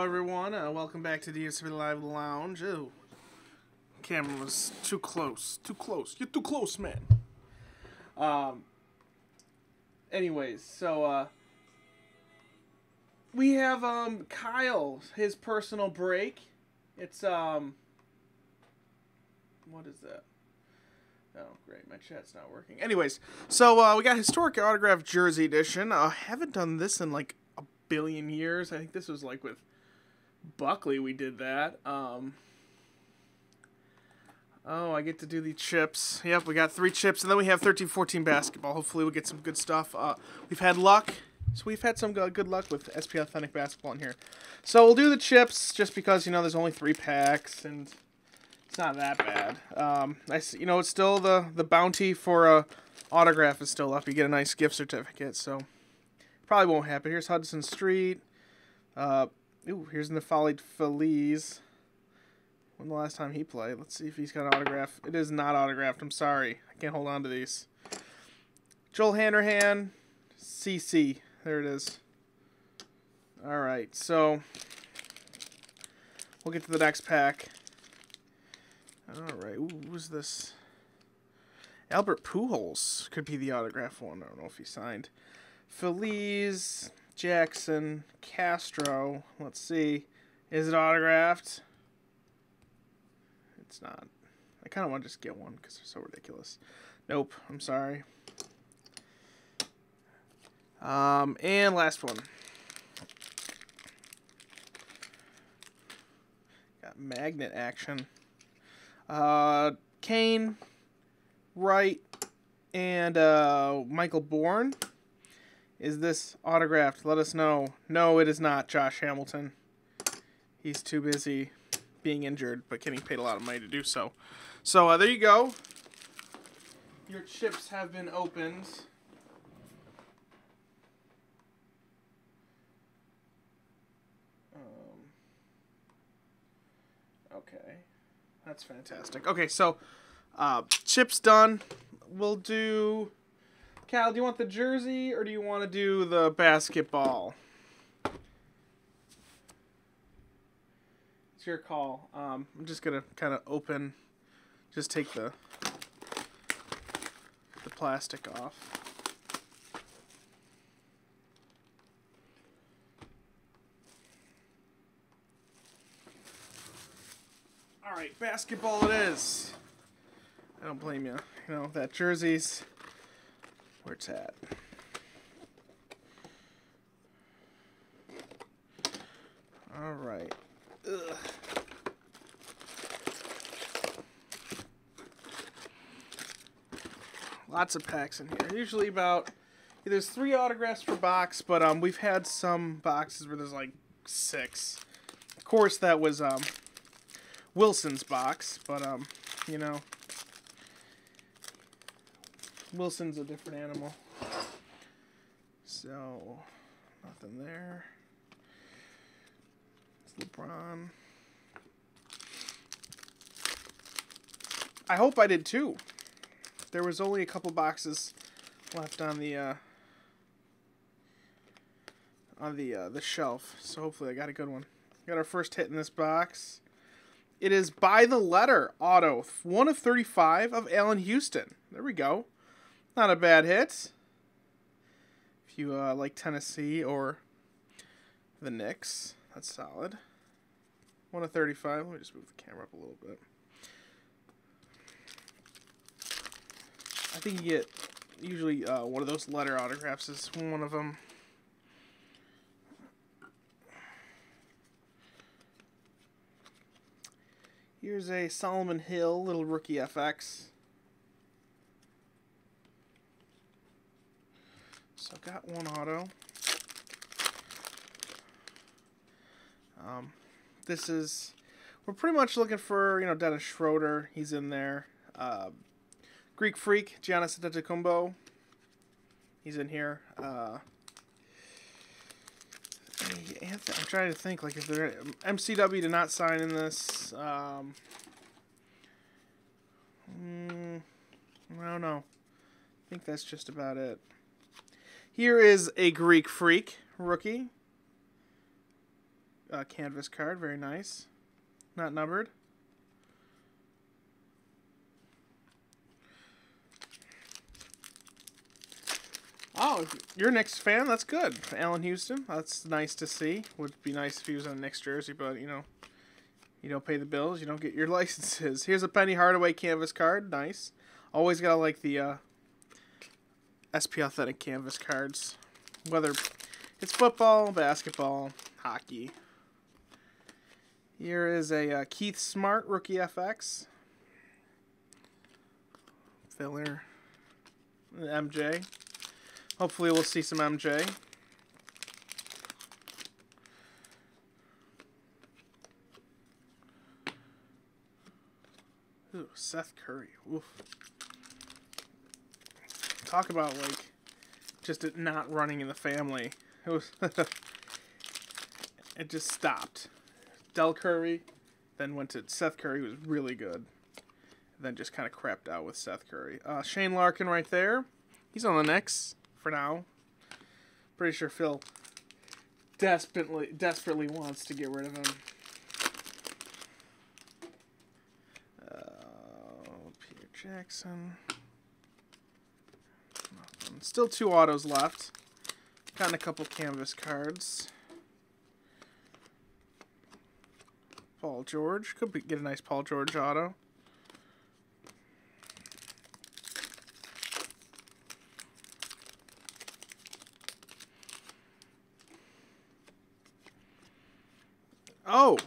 Hello, everyone. Uh, welcome back to the USB Live Lounge. Ooh, camera was too close. Too close. You're too close, man. Um. Anyways, so uh, we have um Kyle his personal break. It's um. What is that? Oh, great. My chat's not working. Anyways, so uh, we got historic autograph jersey edition. I uh, haven't done this in like a billion years. I think this was like with Buckley we did that. Um, oh, I get to do the chips. Yep, we got three chips, and then we have 13-14 basketball. Hopefully we'll get some good stuff. Uh, we've had luck. So we've had some good luck with SP Authentic Basketball in here. So we'll do the chips just because, you know, there's only three packs, and it's not that bad. Um, I, you know, it's still the, the bounty for a autograph is still up. You get a nice gift certificate, so probably won't happen. Here's Huston Street. Uh, ooh, here's Neftali Feliz. When the last time he played? Let's see if he's got an autograph. It is not autographed. I'm sorry. I can't hold on to these. Joel Hanrahan, CC. There it is. All right, so we'll get to the next pack. Alright, who's this? Albert Pujols could be the autograph one. I don't know if he signed. Feliz, Jackson, Castro. Let's see. Is it autographed? It's not. I kind of want to just get one because they're so ridiculous. Nope, I'm sorry. Um, and last one. Got magnet action. Uh, Kane, Wright, and uh, Michael Bourn. Is this autographed? Let us know. No, it is not Josh Hamilton. He's too busy being injured, but getting paid a lot of money to do so. So uh, there you go. Your chips have been opened. Um, okay. That's fantastic. Okay, so uh, chips done. We'll do. Cal, do you want the jersey or do you want to do the basketball? It's your call. Um, I'm just gonna kind of open, just take the the plastic off. All right, basketball it is. I don't blame you. You know, that jersey's where it's at. All right. Ugh. Lots of packs in here. Usually about there's three autographs per box, but um we've had some boxes where there's like six. Of course, that was um Wilson's box, but um, you know, Wilson's a different animal. So, nothing there. It's LeBron. I hope I did too. There was only a couple boxes left on the uh, on the uh, the shelf, so hopefully I got a good one. Got our first hit in this box. It is by the letter auto, one of 35 of Allan Houston. There we go. Not a bad hit. If you uh, like Tennessee or the Knicks, that's solid. One of 35. Let me just move the camera up a little bit. I think you get usually uh, one of those letter autographs is one of them. Here's a Solomon Hill, little rookie FX. So got one auto. Um, this is, we're pretty much looking for, you know, Dennis Schroeder. He's in there. Uh, Greek Freak, Giannis Antetokounmpo. He's in here. Uh, I'm trying to think like if there MCW did not sign in this. Um, mm, I don't know. I think that's just about it. Here is a Greek Freak rookie. canvas card. Very nice. Not numbered. Oh, you're a Knicks fan. That's good. Allan Houston. That's nice to see. Would be nice if he was on a Knicks jersey, but you know, you don't pay the bills, you don't get your licenses. Here's a Penny Hardaway canvas card. Nice. Always gotta like the uh, SP Authentic canvas cards, whether it's football, basketball, hockey. Here is a uh, Keith Smart rookie FX. Filler. MJ. Hopefully we'll see some MJ. Ooh, Seth Curry. Oof. Talk about like just it not running in the family. It was it just stopped. Del Curry, then went to Seth Curry, was really good. Then just kind of crapped out with Seth Curry. Uh, Shane Larkin right there. He's on the Knicks for now. Pretty sure Phil desperately desperately wants to get rid of him. Uh, Peter Jackson. Still two autos left. Got a couple canvas cards. Paul George. Could be, get a nice Paul George auto. Oh,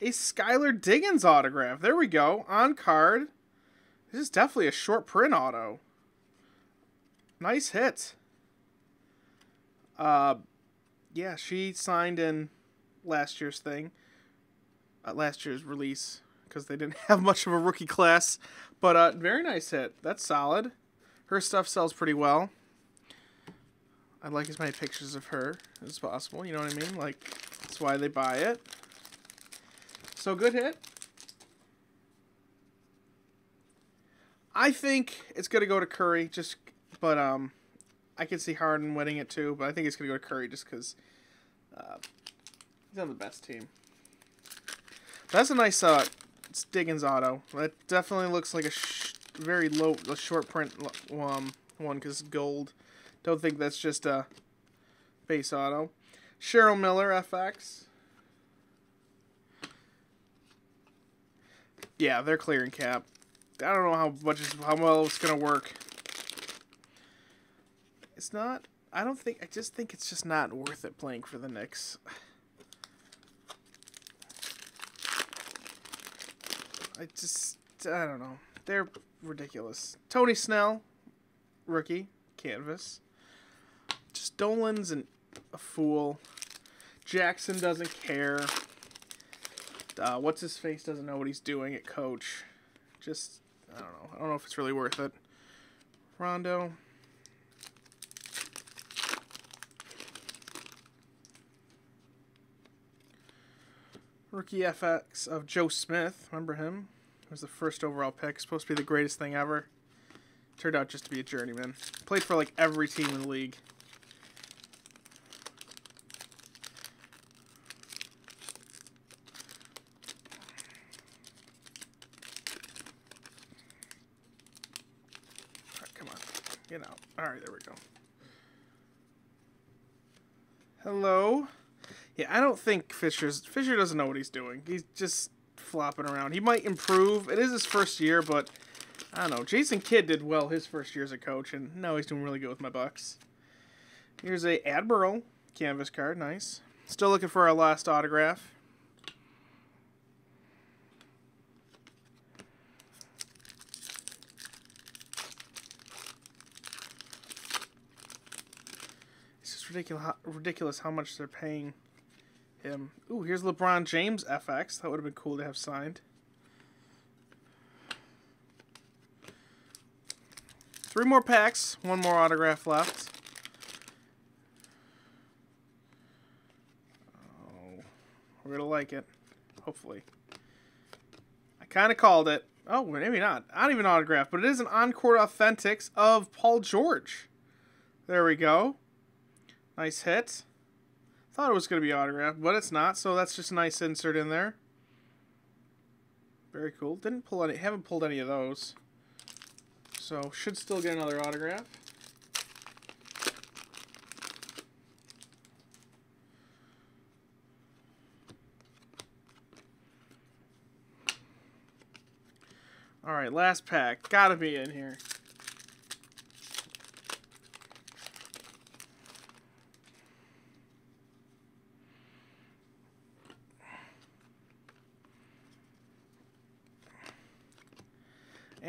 a Skylar Diggins autograph. There we go. On card. This is definitely a short print auto. Nice hit. Uh, yeah, she signed in last year's thing, uh, last year's release, because they didn't have much of a rookie class. But uh, very nice hit. That's solid. Her stuff sells pretty well. I'd like as many pictures of her as possible. You know what I mean? Like, that's why they buy it. So good hit. I think it's gonna go to Curry, just but um, I can see Harden winning it too, but I think it's gonna go to Curry just because uh, he's on the best team. That's a nice uh, Diggins auto. That definitely looks like a very low, a short print um one because gold. Don't think that's just a base auto. Cheryl Miller FX. Yeah, they're clearing cap. I don't know how much is, how well it's gonna work. It's not. I don't think. I just think it's just not worth it playing for the Knicks. I just. I don't know. They're ridiculous. Tony Snell, rookie, canvas. Just Dolan's and a fool. Jackson doesn't care. Uh, what's his face doesn't know what he's doing at coach. Just I don't know. I don't know if it's really worth it. Rondo. Rookie FX of Joe Smith. Remember him? He was the first overall pick. Supposed to be the greatest thing ever. Turned out just to be a journeyman. Played for like every team in the league. Right, come on. Get out. Alright, there we go. Hello? Yeah, I don't think Fisher's... Fisher doesn't know what he's doing. He's just flopping around. He might improve. It is his first year, but... I don't know. Jason Kidd did well his first year as a coach, and now he's doing really good with my Bucks. Here's a Admiral canvas card. Nice. Still looking for our last autograph. It's just ridiculous ridiculous how much they're paying him. Ooh, here's LeBron James FX. That would have been cool to have signed. Three more packs. One more autograph left. Oh, we're going to like it. Hopefully. I kind of called it. Oh, maybe not. Not even autograph, but it is an Encore Authentics of Paul George. There we go. Nice hit. Thought it was going to be autographed, but it's not. So that's just a nice insert in there. Very cool. Didn't pull any. Haven't pulled any of those. So should still get another autograph. All right, last pack. Gotta be in here.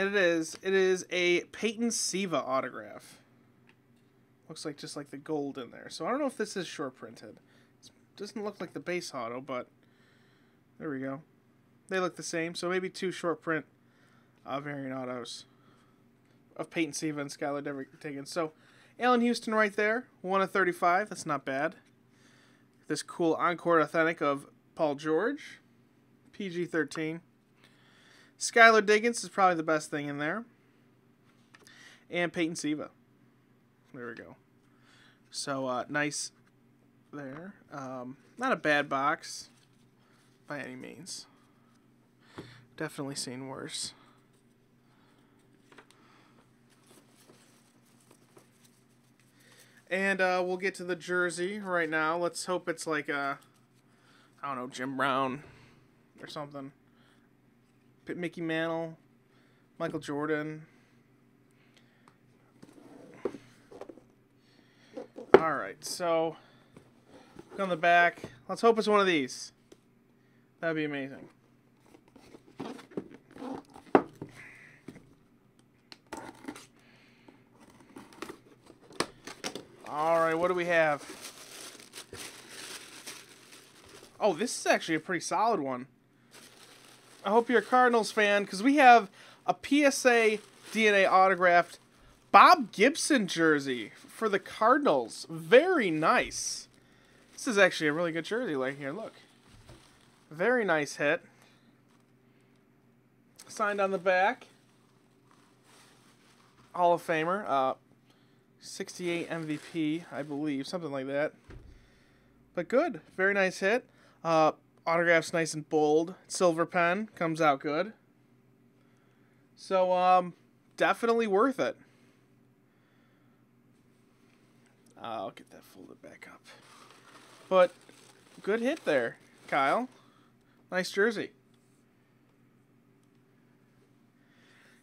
And it is. It is a Peyton Siva autograph. Looks like just like the gold in there. So I don't know if this is short printed. It doesn't look like the base auto, but there we go. They look the same. So maybe two short print uh, variant autos of Peyton Siva and Skylar taken. So Allan Houston right there, 1 of 35. That's not bad. This cool Encore Authentic of Paul George, PG 13. Skylar Diggins is probably the best thing in there. And Peyton Siva. There we go. So, uh, nice there. Um, not a bad box by any means. Definitely seen worse. And uh, we'll get to the jersey right now. Let's hope it's like a, I don't know, Jim Brown or something. Mickey Mantle, Michael Jordan. All right, so on the back. Let's hope it's one of these. That'd be amazing. All right, what do we have? Oh, this is actually a pretty solid one. I hope you're a Cardinals fan because we have a PSA DNA autographed Bob Gibson jersey for the Cardinals. Very nice. This is actually a really good jersey right here. Look. Very nice hit. Signed on the back. Hall of Famer. Uh, 68 MVP, I believe. Something like that. But good. Very nice hit. Uh, autograph's nice and bold. Silver pen comes out good. So um, definitely worth it. I'll get that folded back up. But good hit there, Kyle. Nice jersey.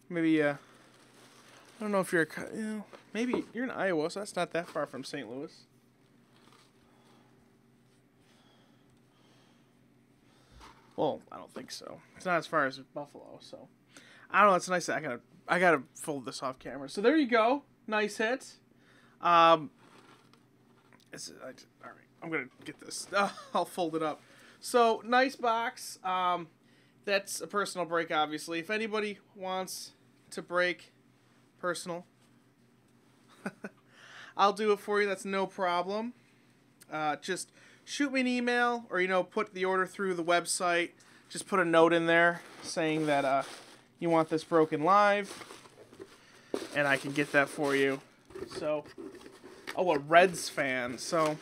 Maybe uh I don't know if you're a, you know, maybe you're in Iowa, so that's not that far from St. Louis. Well, I don't think so. It's not as far as Buffalo, so I don't know. It's nice. I gotta I gotta fold this off camera. So there you go. Nice hit. Um, it's, I, all right. I'm gonna get this. Uh, I'll fold it up. So nice box. Um, that's a personal break, obviously. If anybody wants to break personal, I'll do it for you. That's no problem. Uh, just shoot me an email or, you know, put the order through the website. Just put a note in there saying that uh, you want this broken live. And I can get that for you. So, oh, a Reds fan. So,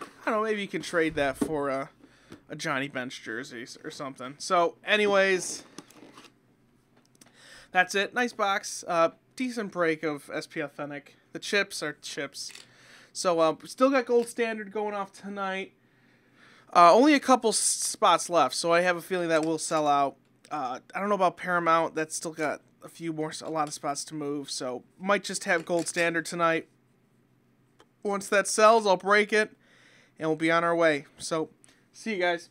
I don't know, maybe you can trade that for a, a Johnny Bench jersey or something. So, anyways, that's it. Nice box. Uh, decent break of SP Authentic. The chips are chips. So uh, still got gold standard going off tonight. Uh, only a couple spots left, so I have a feeling that will sell out. Uh, I don't know about Paramount. That's still got a few more, a lot of spots to move. So might just have gold standard tonight. Once that sells, I'll break it, and we'll be on our way. So see you guys.